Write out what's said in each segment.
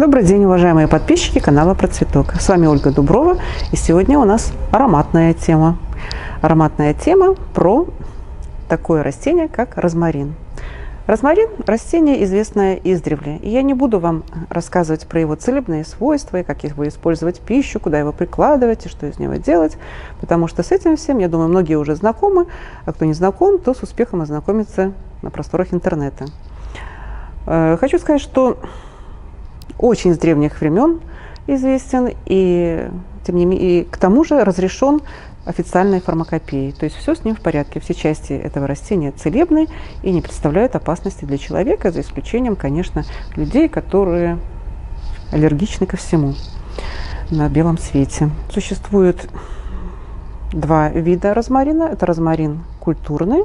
Добрый день, уважаемые подписчики канала Про Цветок. С вами Ольга Дуброва, и сегодня у нас ароматная тема. Ароматная тема про такое растение, как розмарин. Розмарин – растение, известное издревле, и я не буду вам рассказывать про его целебные свойства, и как его использовать в пищу, куда его прикладывать и что из него делать, потому что с этим всем, я думаю, многие уже знакомы, а кто не знаком, то с успехом ознакомиться на просторах интернета. Э, хочу сказать, что очень с древних времен известен, и, тем не менее, и к тому же разрешен официальной фармакопеей. То есть все с ним в порядке. Все части этого растения целебны и не представляют опасности для человека, за исключением, конечно, людей, которые аллергичны ко всему на белом свете. Существует два вида розмарина. Это розмарин культурный,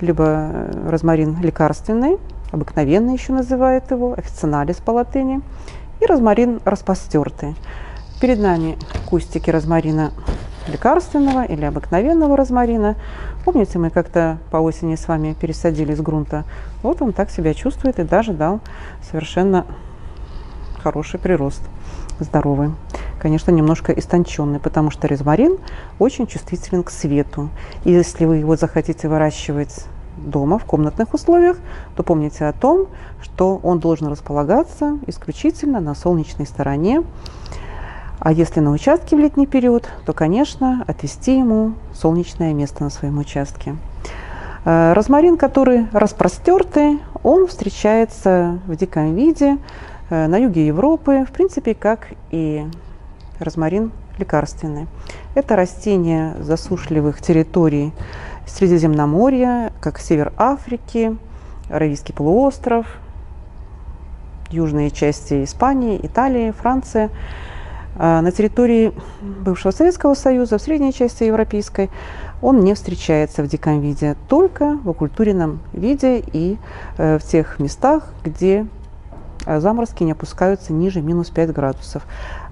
либо розмарин лекарственный, обыкновенный еще называют его, официналис по латыни, и розмарин распостертый. Перед нами кустики розмарина лекарственного или обыкновенного розмарина. Помните, мы как-то по осени с вами пересадили с грунта. Вот он так себя чувствует и даже дал совершенно хороший прирост, здоровый. Конечно, немножко истонченный, потому что розмарин очень чувствителен к свету. И если вы его захотите выращивать дома в комнатных условиях, то помните о том, что он должен располагаться исключительно на солнечной стороне. А если на участке в летний период, то, конечно, отвести ему солнечное место на своем участке. Э, розмарин, который распростертый, он встречается в диком виде э, на юге Европы, в принципе, как и розмарин лекарственный. Это растение засушливых территорий Средиземноморья, как север Африки, Аравийский полуостров, южные части Испании, Италии, Франция. А на территории бывшего Советского Союза, в средней части европейской, он не встречается в диком виде, только в окультуренном виде и э, в тех местах, где э, заморозки не опускаются ниже минус 5 градусов.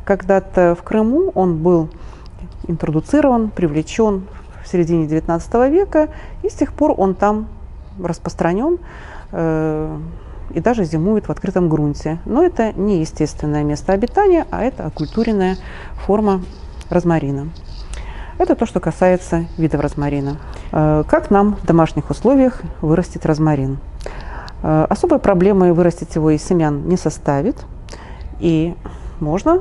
Когда-то в Крыму он был интродуцирован, привлечен в середине XIX века, и с тех пор он там распространен э, и даже зимует в открытом грунте. Но это не естественное место обитания, а это окультуренная форма розмарина. Это то, что касается видов розмарина. Э, как нам в домашних условиях вырастить розмарин? Э, особой проблемы вырастить его из семян не составит, и можно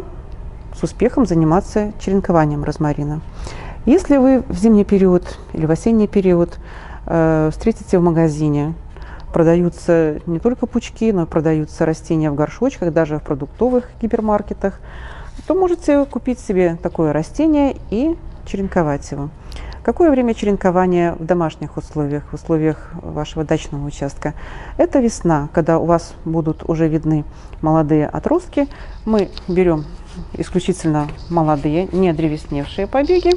с успехом заниматься черенкованием розмарина. Если вы в зимний период или в осенний период э, встретите в магазине, продаются не только пучки, но и продаются растения в горшочках, даже в продуктовых гипермаркетах, то можете купить себе такое растение и черенковать его. Какое время черенкования в домашних условиях, в условиях вашего дачного участка? Это весна, когда у вас будут уже видны молодые отростки. Мы берем исключительно молодые, не древесневшие побеги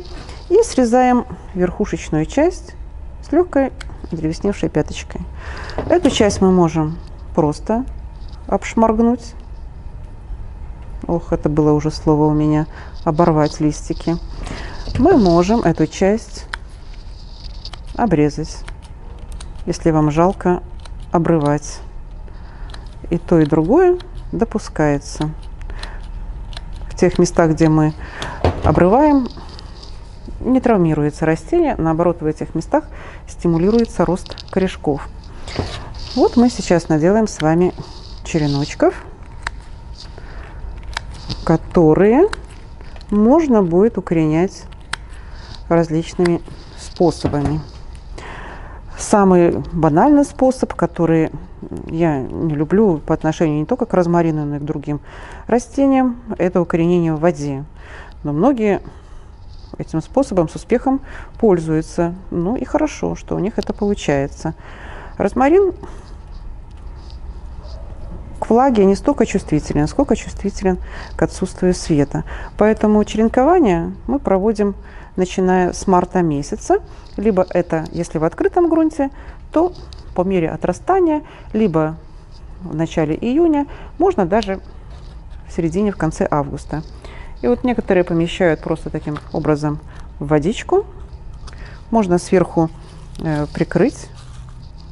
и срезаем верхушечную часть с легкой древесневшей пяточкой. Эту часть мы можем просто обшморгнуть. Ох, это было уже слово у меня. Оборвать листики. Мы можем эту часть обрезать, если вам жалко обрывать. И то, и другое допускается. Тех местах, где мы обрываем, не травмируется растение, наоборот, в этих местах стимулируется рост корешков. Вот мы сейчас наделаем с вами череночков, которые можно будет укоренять различными способами. Самый банальный способ, который я не люблю по отношению не только к розмарину, но и к другим растениям, это укоренение в воде. Но многие этим способом с успехом пользуются. Ну и хорошо, что у них это получается. Розмарин влаге не столько чувствителен, сколько чувствителен к отсутствию света. Поэтому черенкование мы проводим начиная с марта месяца. Либо это, если в открытом грунте, то по мере отрастания, либо в начале июня, можно даже в середине, в конце августа. И вот некоторые помещают просто таким образом в водичку. Можно сверху э, прикрыть,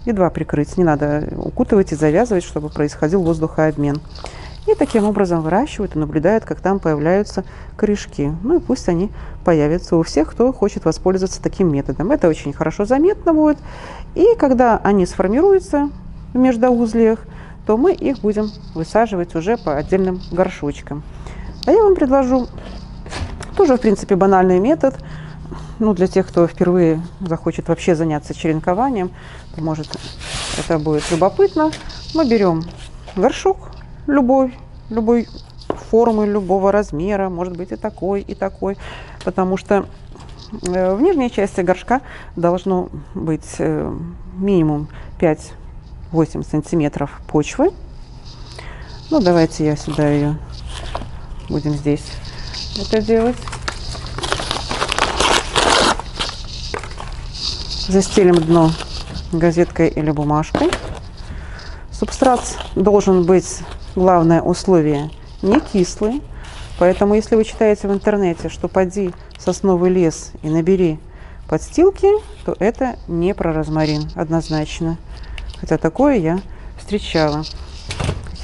едва прикрыть, не надо укутывать и завязывать, чтобы происходил воздухообмен. И таким образом выращивают и наблюдают, как там появляются корешки. Ну и пусть они появятся у всех, кто хочет воспользоваться таким методом. Это очень хорошо заметно будет. И когда они сформируются в междоузлиях, то мы их будем высаживать уже по отдельным горшочкам. А я вам предложу тоже, в принципе, банальный метод. Ну, для тех, кто впервые захочет вообще заняться черенкованием, может, это будет любопытно. Мы берем горшок любой, любой формы, любого размера, может быть и такой, и такой, потому что э, в нижней части горшка должно быть э, минимум 5-8 сантиметров почвы. Ну, давайте я сюда ее будем здесь это делать. Застелим дно газеткой или бумажкой. Субстрат должен быть, главное условие, не кислый. Поэтому, если вы читаете в интернете, что поди сосновый лес и набери подстилки, то это не про розмарин однозначно. Хотя такое я встречала.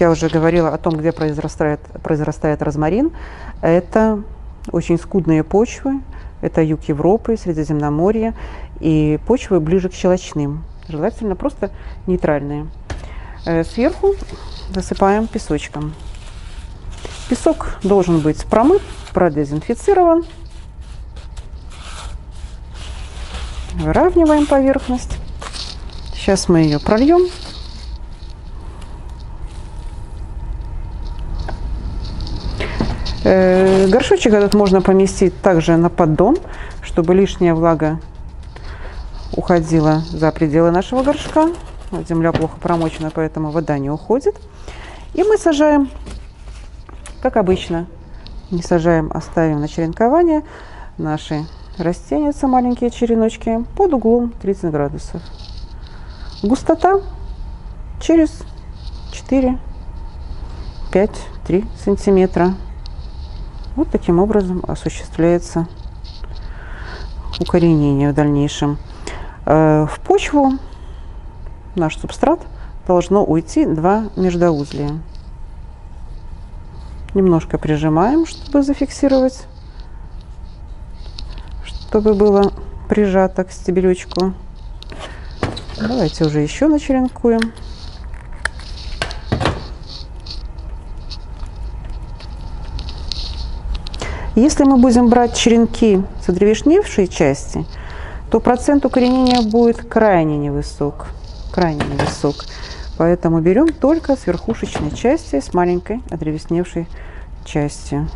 Я уже говорила о том, где произрастает, произрастает розмарин. Это очень скудные почвы. Это юг Европы, Средиземноморье. И почвы ближе к щелочным. Желательно просто нейтральные. Э, сверху засыпаем песочком. Песок должен быть промыт, продезинфицирован. Выравниваем поверхность. Сейчас мы ее прольем. Горшочек этот можно поместить также на поддон, чтобы лишняя влага уходила за пределы нашего горшка. Земля плохо промочена, поэтому вода не уходит. И мы сажаем, как обычно, не сажаем, оставим на черенкование наши растения, маленькие череночки, под углом 30 градусов. Густота через 4, 5, 3 сантиметра. Вот таким образом осуществляется укоренение в дальнейшем. Э, в почву наш субстрат должно уйти два междоузлия. Немножко прижимаем, чтобы зафиксировать, чтобы было прижато к стебелечку. Давайте уже еще начеренкуем. Если мы будем брать черенки с одревешневшей части, то процент укоренения будет крайне невысок крайне невысок. Поэтому берем только с верхушечной части, с маленькой одревесневшей части.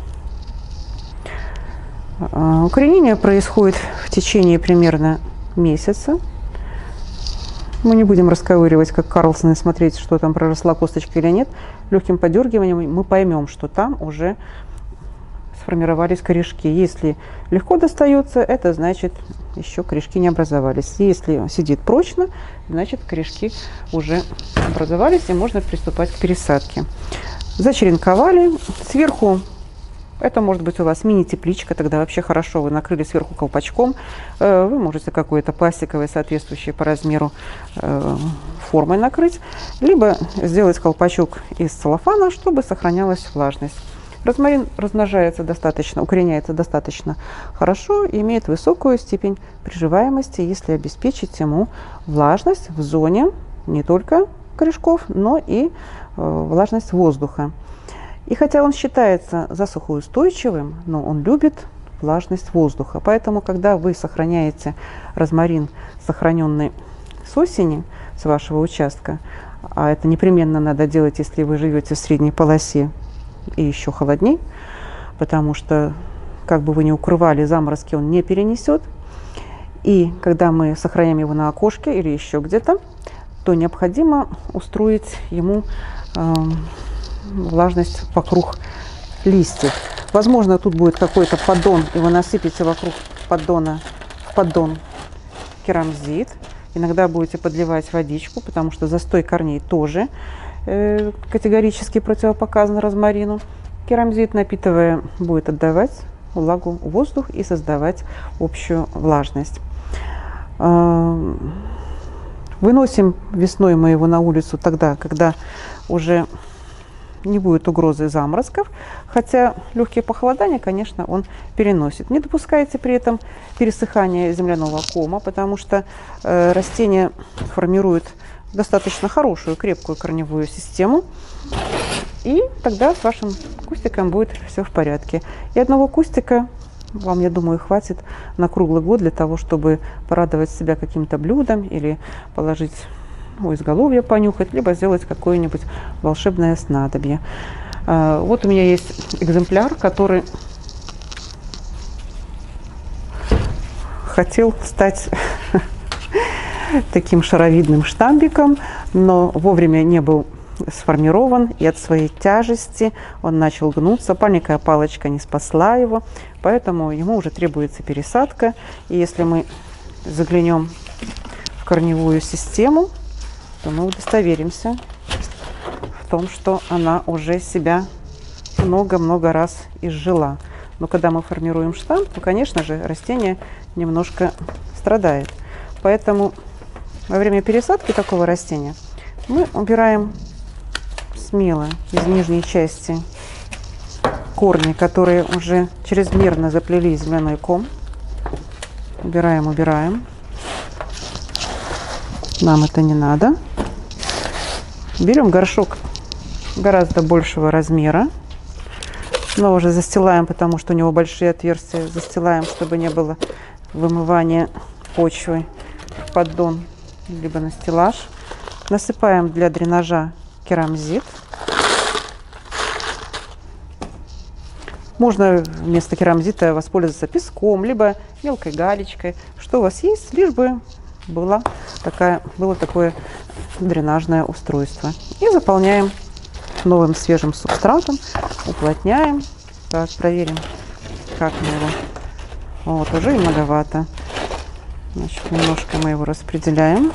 А, укоренение происходит в течение примерно месяца. Мы не будем расковыривать, как Карлсон, и смотреть, что там проросла косточка или нет. Легким подергиванием мы поймем, что там уже сформировались корешки. Если легко достается, это значит еще корешки не образовались. Если сидит прочно, значит корешки уже образовались и можно приступать к пересадке. Зачеренковали. Сверху это может быть у вас мини-тепличка, тогда вообще хорошо. Вы накрыли сверху колпачком. Э, вы можете какое-то пластиковое, соответствующее по размеру э, формой накрыть. Либо сделать колпачок из целлофана, чтобы сохранялась влажность. Розмарин размножается достаточно, укореняется достаточно хорошо и имеет высокую степень приживаемости, если обеспечить ему влажность в зоне не только корешков, но и э, влажность воздуха. И хотя он считается засухоустойчивым, но он любит влажность воздуха. Поэтому, когда вы сохраняете розмарин, сохраненный с осени, с вашего участка, а это непременно надо делать, если вы живете в средней полосе и еще холодней, потому что, как бы вы ни укрывали, заморозки он не перенесет. И когда мы сохраняем его на окошке или еще где-то, то необходимо устроить ему э, влажность вокруг листьев. Возможно, тут будет какой-то поддон, и вы насыпите вокруг поддона в поддон керамзит. Иногда будете подливать водичку, потому что застой корней тоже категорически противопоказан розмарину. Керамзит, напитывая, будет отдавать влагу в воздух и создавать общую влажность. Э, выносим весной мы его на улицу тогда, когда уже не будет угрозы заморозков, хотя легкие похолодания, конечно, он переносит. Не допускайте при этом пересыхания земляного кома, потому что э, растение формирует достаточно хорошую, крепкую корневую систему, и тогда с вашим кустиком будет все в порядке. И одного кустика вам, я думаю, хватит на круглый год для того, чтобы порадовать себя каким-то блюдом или положить у изголовья понюхать, либо сделать какое-нибудь волшебное снадобье. А, вот у меня есть экземпляр, который хотел стать таким шаровидным штамбиком, но вовремя не был сформирован, и от своей тяжести он начал гнуться. Пальниковая палочка не спасла его, поэтому ему уже требуется пересадка. И если мы заглянем в корневую систему, то мы удостоверимся в том, что она уже себя много-много раз изжила. Но когда мы формируем штамм, то, конечно же, растение немножко страдает. Поэтому во время пересадки такого растения мы убираем смело из нижней части корни, которые уже чрезмерно заплели земляной ком. Убираем, убираем. Нам это не надо. Берем горшок гораздо большего размера. Снова уже застилаем, потому что у него большие отверстия. Застилаем, чтобы не было вымывания почвы в поддон, либо на стеллаж. Насыпаем для дренажа керамзит. Можно вместо керамзита воспользоваться песком, либо мелкой галечкой. Что у вас есть, лишь бы была такая, было такое дренажное устройство. И заполняем новым свежим субстратом, уплотняем. Так, проверим, как мы его. Вот, уже и многовато. Значит, немножко мы его распределяем.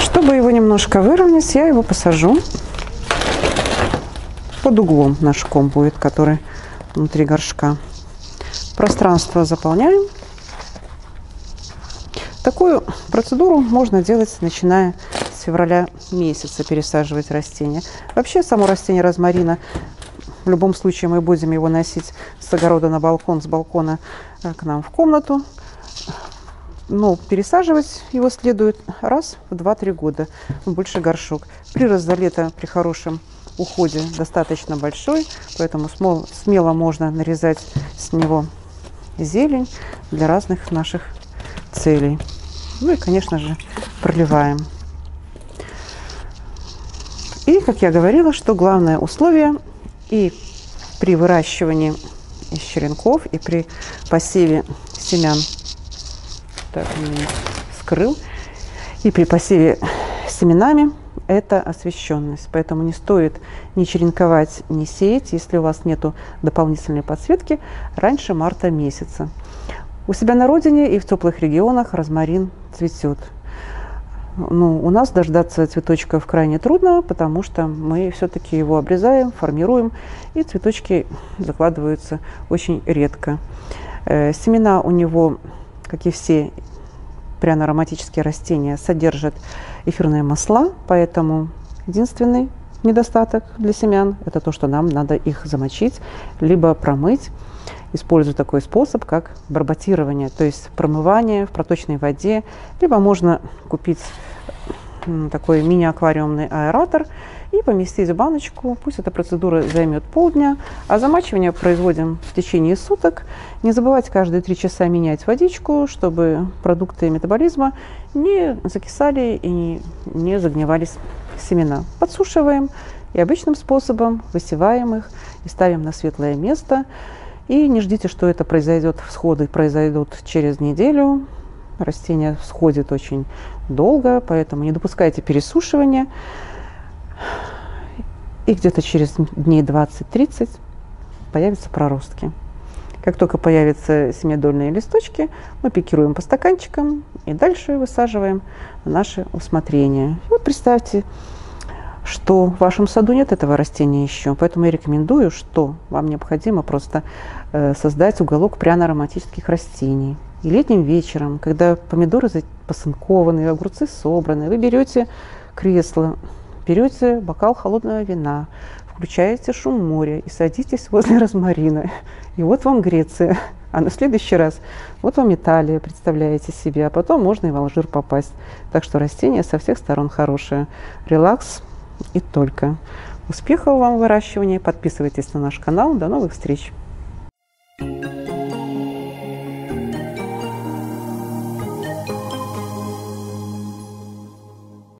Чтобы его немножко выровнять, я его посажу под углом наш ком будет, который внутри горшка. Пространство заполняем. Такую процедуру можно делать, начиная февраля месяца, пересаживать растения. Вообще, само растение розмарина, в любом случае мы будем его носить с огорода на балкон, с балкона э, к нам в комнату. Но пересаживать его следует раз в 2-3 года в больший горшок. Прирост за лето при хорошем уходе достаточно большой, поэтому смело можно нарезать с него зелень для разных наших целей. Ну и, конечно же, проливаем. И, как я говорила, что главное условие и при выращивании из черенков, и при посеве семян, так, скрыл, и при посеве семенами это освещенность. Поэтому не стоит ни черенковать, ни сеять, если у вас нет дополнительной подсветки, раньше марта месяца. У себя на родине и в теплых регионах розмарин цветет. Ну, у нас дождаться цветочков крайне трудно, потому что мы все-таки его обрезаем, формируем, и цветочки закладываются очень редко. Э, семена у него, как и все пряно-ароматические растения содержат эфирные масла, поэтому единственный недостаток для семян – это то, что нам надо их замочить, либо промыть. Использую такой способ, как барботирование, то есть промывание в проточной воде, либо можно купить такой мини-аквариумный аэратор и поместить в баночку. Пусть эта процедура займет полдня, а замачивание производим в течение суток. Не забывайте каждые три часа менять водичку, чтобы продукты метаболизма не закисали и не загнивались семена. Подсушиваем и обычным способом высеваем их и ставим на светлое место. И не ждите, что это произойдет, всходы произойдут через неделю. Растение всходит очень долго, поэтому не допускайте пересушивания. И где-то через дней 20-30 появятся проростки. Как только появятся семидольные листочки, мы пикируем по стаканчикам и дальше высаживаем на наше усмотрение. И вот представьте, что в вашем саду нет этого растения еще, поэтому я рекомендую, что вам необходимо просто э, создать уголок пряно-ароматических растений. И летним вечером, когда помидоры посынкованы, огурцы собраны, вы берете кресло, берете бокал холодного вина, включаете шум моря и садитесь возле розмарина. И вот вам Греция. А на следующий раз вот вам Италия, представляете себе, а потом можно и в Алжир попасть. Так что растение со всех сторон хорошее. Релакс и только. Успехов вам в выращивании. Подписывайтесь на наш канал. До новых встреч. thank you